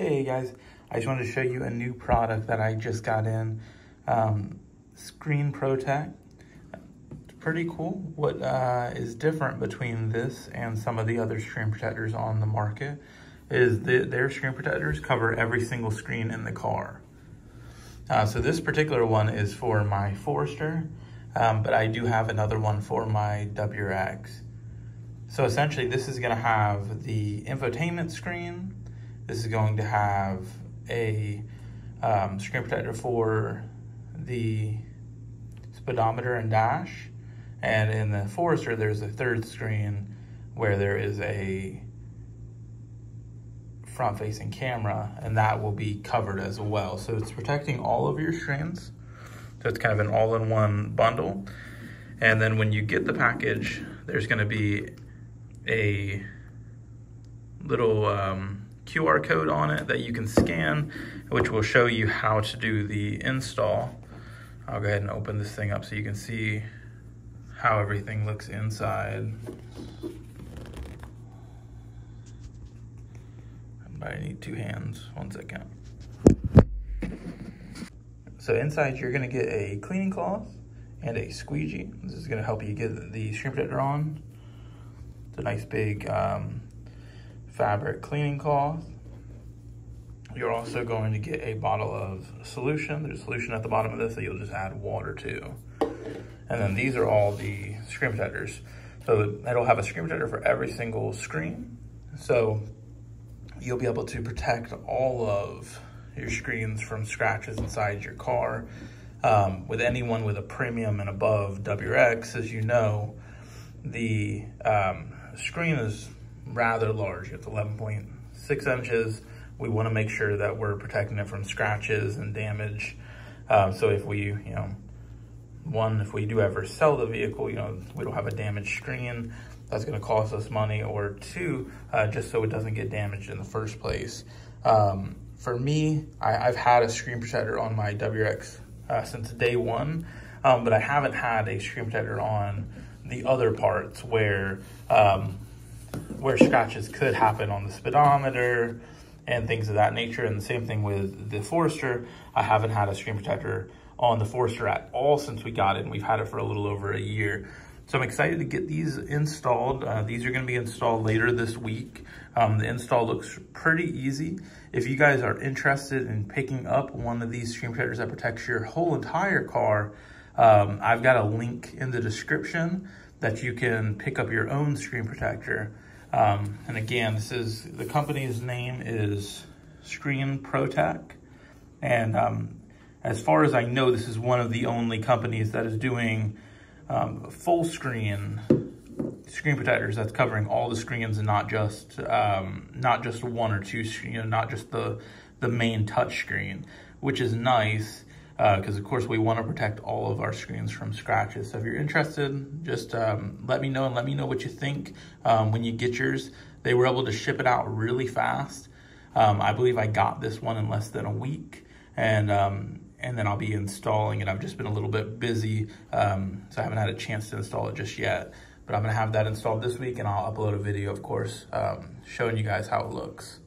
Hey guys, I just wanted to show you a new product that I just got in, um, Screen Protect. It's pretty cool. What uh, is different between this and some of the other screen protectors on the market is that their screen protectors cover every single screen in the car. Uh, so this particular one is for my Forester, um, but I do have another one for my WRX. So essentially this is gonna have the infotainment screen, this is going to have a um, screen protector for the speedometer and dash. And in the Forester, there's a third screen where there is a front facing camera and that will be covered as well. So it's protecting all of your screens. So it's kind of an all-in-one bundle. And then when you get the package, there's gonna be a little um, QR code on it that you can scan, which will show you how to do the install. I'll go ahead and open this thing up so you can see how everything looks inside. I need two hands, one second. So inside you're gonna get a cleaning cloth and a squeegee. This is gonna help you get the screen protector on. It's a nice big um, fabric cleaning cloth. You're also going to get a bottle of solution. There's a solution at the bottom of this that you'll just add water to. And then these are all the screen protectors. So it'll have a screen protector for every single screen. So you'll be able to protect all of your screens from scratches inside your car. Um, with anyone with a premium and above WRX, as you know, the um, screen is rather large. It's 11.6 inches. We want to make sure that we're protecting it from scratches and damage. Um, so if we, you know, one, if we do ever sell the vehicle, you know, we don't have a damaged screen, that's going to cost us money. Or two, uh, just so it doesn't get damaged in the first place. Um, for me, I, have had a screen protector on my WRX uh, since day one, um, but I haven't had a screen protector on the other parts where um, where scratches could happen on the speedometer and things of that nature. And the same thing with the Forester. I haven't had a screen protector on the Forester at all since we got it, and we've had it for a little over a year. So I'm excited to get these installed. Uh, these are gonna be installed later this week. Um, the install looks pretty easy. If you guys are interested in picking up one of these screen protectors that protects your whole entire car, um, I've got a link in the description that you can pick up your own screen protector. Um, and again, this is, the company's name is Screen Protect. And um, as far as I know, this is one of the only companies that is doing um, full screen screen protectors that's covering all the screens and not just um, not just one or two, you know, not just the the main touch screen, which is nice because uh, of course we want to protect all of our screens from scratches. So if you're interested, just um, let me know and let me know what you think um, when you get yours. They were able to ship it out really fast. Um, I believe I got this one in less than a week and um, and then I'll be installing it. I've just been a little bit busy, um, so I haven't had a chance to install it just yet. But I'm gonna have that installed this week and I'll upload a video, of course, um, showing you guys how it looks.